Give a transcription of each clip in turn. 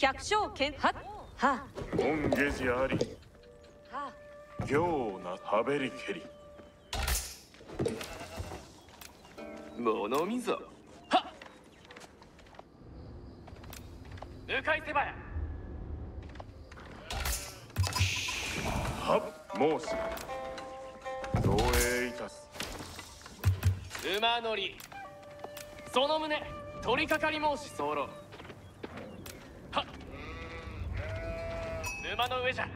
百姓剣はは恩下寺あり。は行なはべりけり。物見ぞ。はっ。向かいせばやはっ申す造営いたす。馬乗り。その旨取り掛かり申し候はっ馬の上じゃ。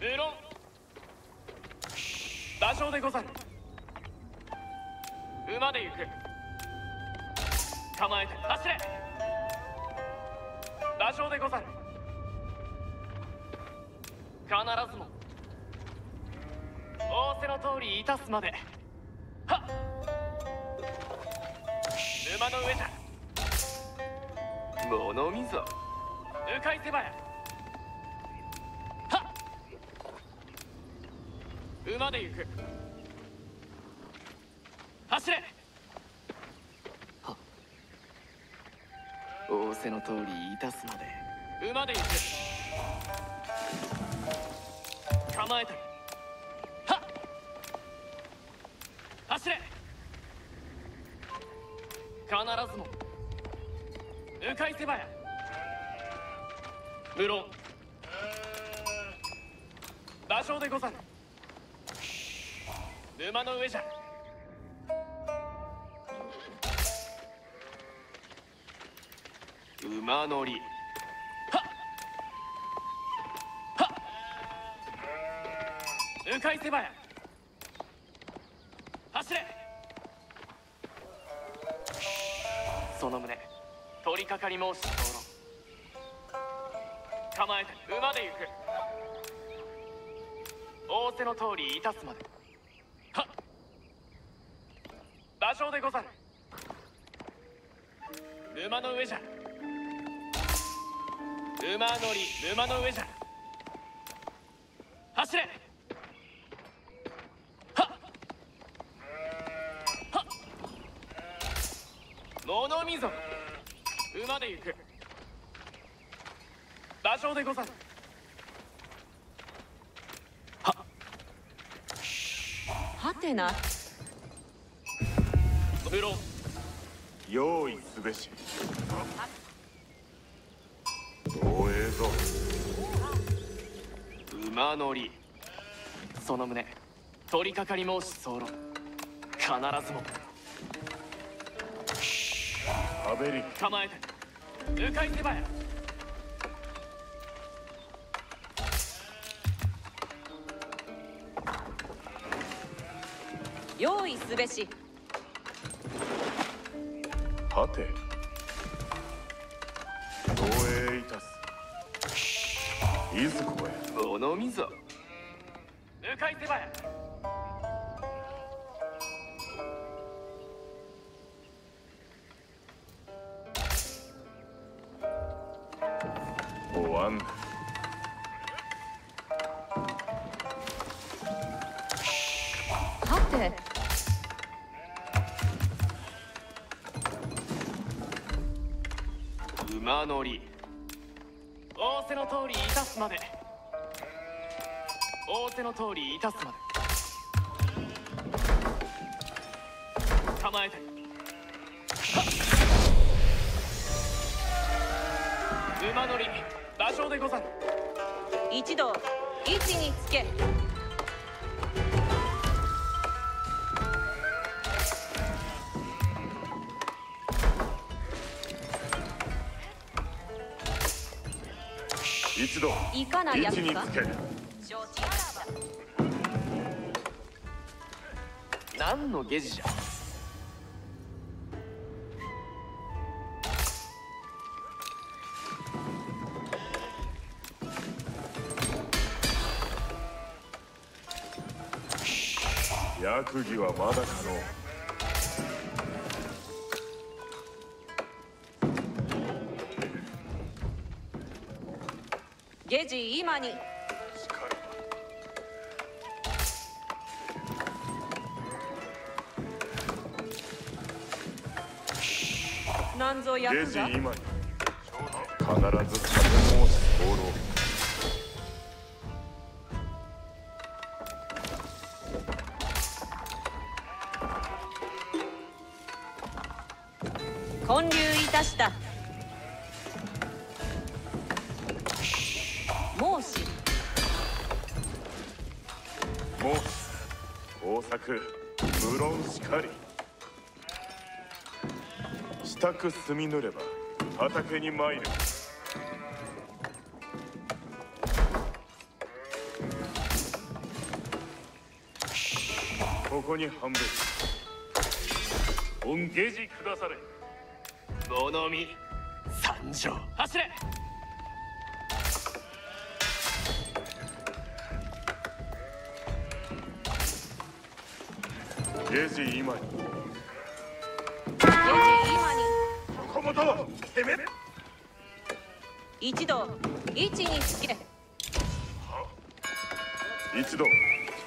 無論。馬上でござる。馬で行く。構えて走れ。馬上でござる。必ずも。仰せの通りいたすまで。はっ。馬の上じゃ。物見ぞ。向かいせばやはっ。馬で行く。走れ。仰せの通りいたすまで。馬で行く。構えたりはっ。走れ。必ずも。向かいせばや無論。馬上でござる。沼の上じゃ。馬乗り。はっ。はっ。向かいせばや走れ。その旨取り掛かり申し候構えて馬で行く。仰せの通りいたすまで。はっ。馬上でござる。馬の上じゃ。馬乗り馬の上じゃ。走れ。物見ぞ。馬で行く。馬上でござる。はてな。無論用意すべし。造営ぞ。馬乗り。その旨取り掛かり申し候。必ずも。はべり構えて。向かいせ用意すべし。はて。造営いたす。いずこへ。物見ぞ。向かいせば乗り仰せの通りいたすまで。仰せの通りいたすまで。構えたりはっ馬乗り馬上でござる。一同位置につけ。ろ行かないやつか？何の下地じゃ？役儀はまだ可能。時今に。何ぞやる必ずを通ろう混流いたした。工作無論しかり支度済みぬれば畑に参る。ここに半分御下示くだされ。物見参上走れ。下示今に下事今にここもとてめえ一同位置につけ一度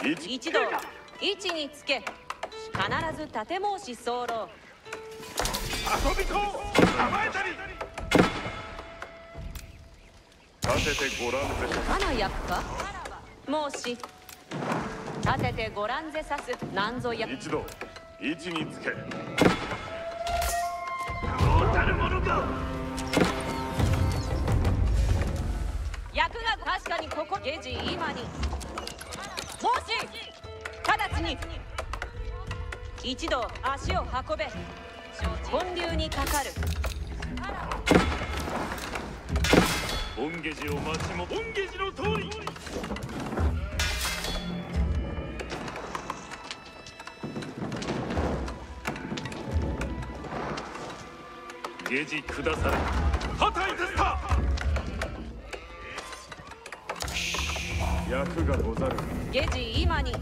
一一同位置につけ必ず立て申し候遊び子甘えたり立ててごらんぜかな役か申し立ててごらんぜさす。なんぞ役一度位置につけ。役が確かにここ下事今に。申し直ちに。一同足を運べ。本流にかかる。御下示を待ちも御下示の通り下示くだされ。旗いですか。役がござる下事今に。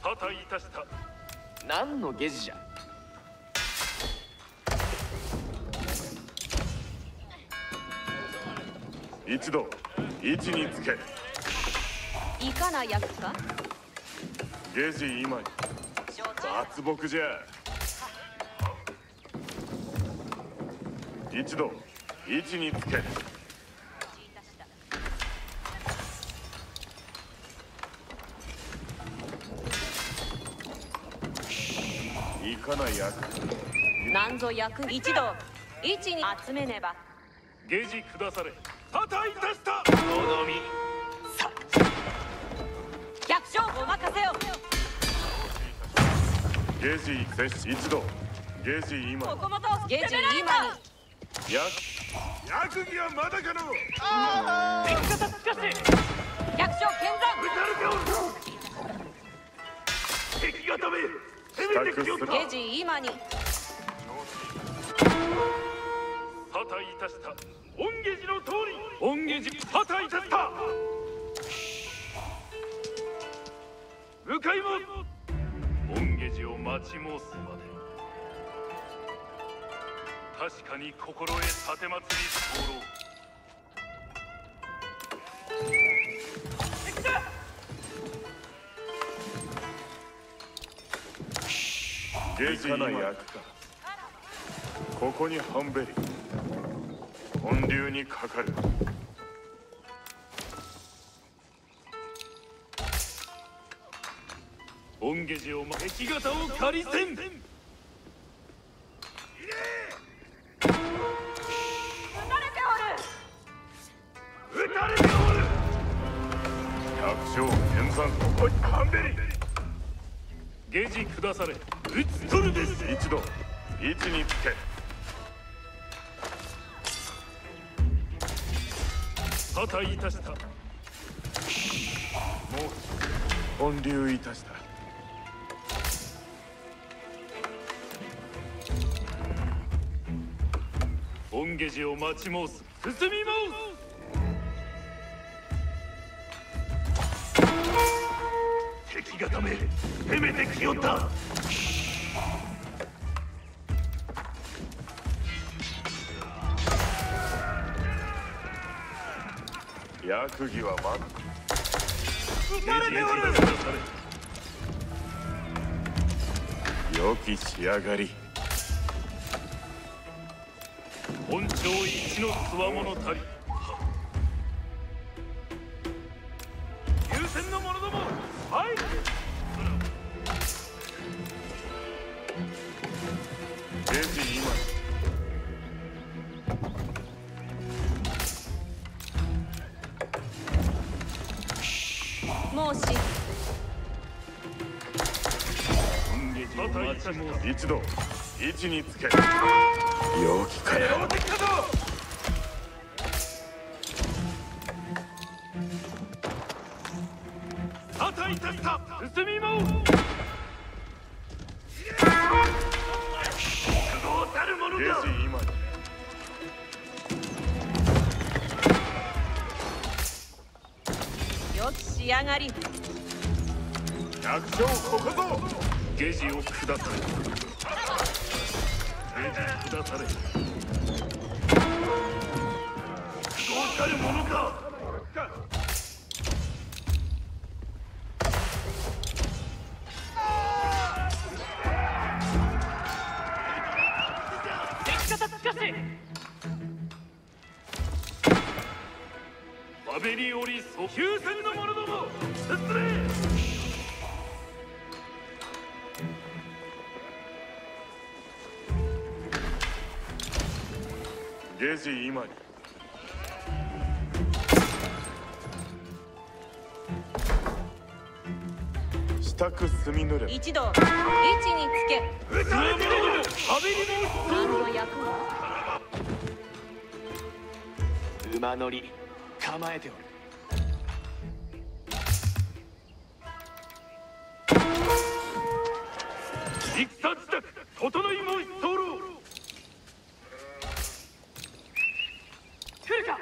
旗いたした。何の下事じゃ。一度位置につけ。いかな役か。下示今に脱木じゃ。一度位置につけいかない役なんぞ役一同位置に集めねば。下示くだされ。旗いたした。物見参百姓お任せよ下示接し一度下示今ここもと下事今に役役儀はまだかの。敵方つかし百姓剣山。敵が止め攻めてきよった下事今に。旗いたした。御下示の通り。御下示旗いたした。向かいます御下示を待ち申すまで。確かに心得立てまつり候ゲジな役か。ここにハンベリ本流にかかる恩下寺をま敵方を借りせん。百姓天山ここにハンベリ下され討ち取るべし一度位置につけ。破壊いたした。もう本流いたした恩下寺を待ち申す。進み申す。敵がため攻めてきよった。役儀はれておる。良き仕上がり本朝一のつわものたり優先の者どもはい。ゲジ今もうし一度。位置につけ陽気かよ敵だぞ。破壊いたした。進み申す不動たる者ゲだ。ジ今良き仕上がり。百姓ここぞ。下寺を下され下寺下されどうたる者か敵方つかせバベリオリソ休戦の者ども進めゲジ今に。支度墨濡れ一度位置につけ。撃たれておる何の役は馬乗り構えておる。戦自宅整い申し候来るか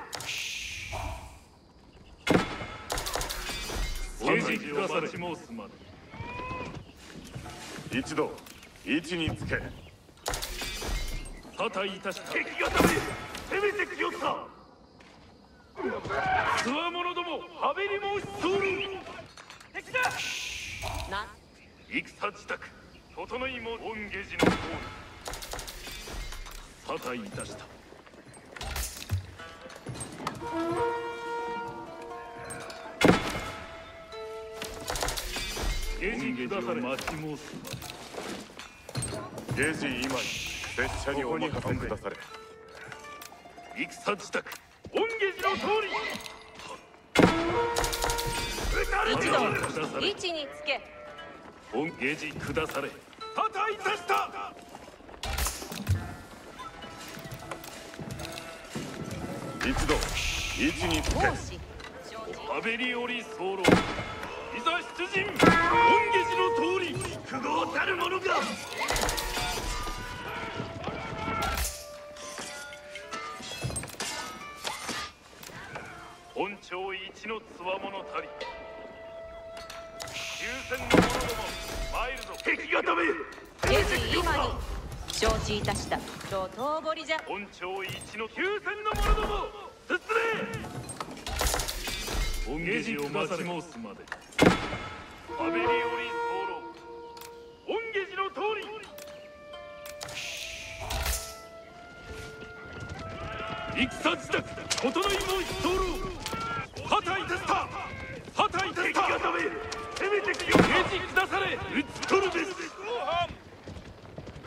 ゲージ下され申すまで一度位置につけ。破壊いたした敵がため攻めてきよったつわものどもはべり申し候敵だ。な。戦自宅整いも恩下寺の方破壊いたしたゲージ下され待ち申すゲジ今に拙者にお任せくだされ。戦自宅恩下寺の通り一度位置につけ。恩下寺下され。破壊いたした。一度位置につけ。もうしハベリオリ候。いざ出陣の通り不合たる者が本朝一のつわものたり。終戦の者ども参るぞ敵がためゲジ今に承知いたした。路頭堀じゃ。本朝一の休戦の者ども進め。本ゲージを待ち申すまで。アベリオリり戦自宅整いも一刀旗いたした。旗いたした。敵がダメ攻めてきよゲージ下され。撃ち取るべし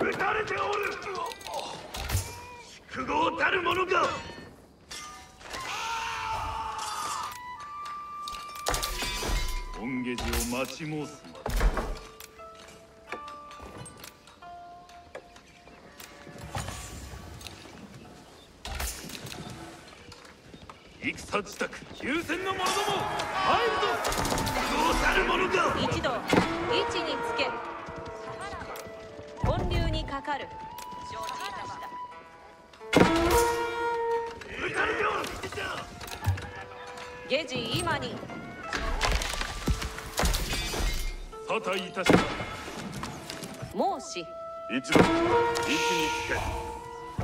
撃たれておる。宿豪たる者が。本下寺を待ち申す戦自宅休戦の者ども入るぞどうたる者が一度位置につけ。本流にかかる。承知いた。した。撃た。れておるゲジ今に破退いた。した。申し一度位置につけ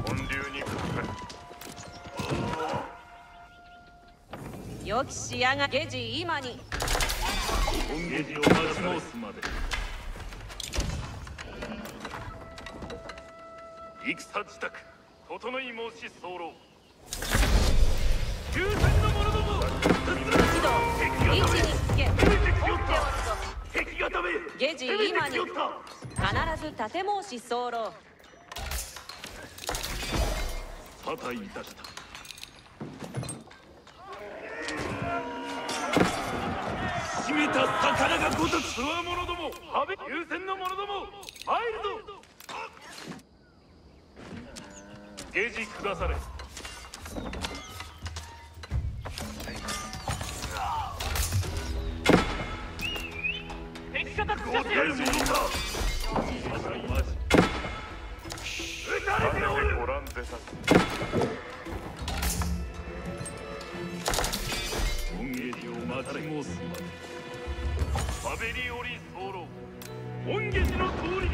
本流にかかる良き視野がゲジ今に。本下寺を待ち申すまで。戦自宅整い申し候休戦の者ども一度位置につけ追っておるぞ敵がダメゲジ今に必ず立て申し候破退いたした締めた魚がごとわものども優先の者ども入るぞ。ゲージ下され。敵かせる者か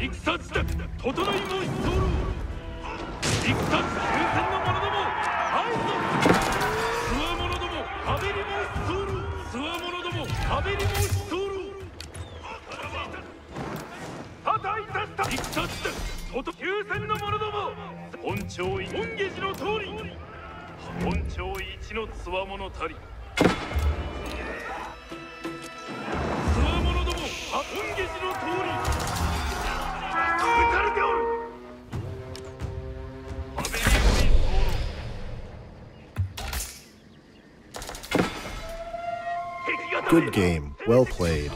戦地だ整い Good game. Well played.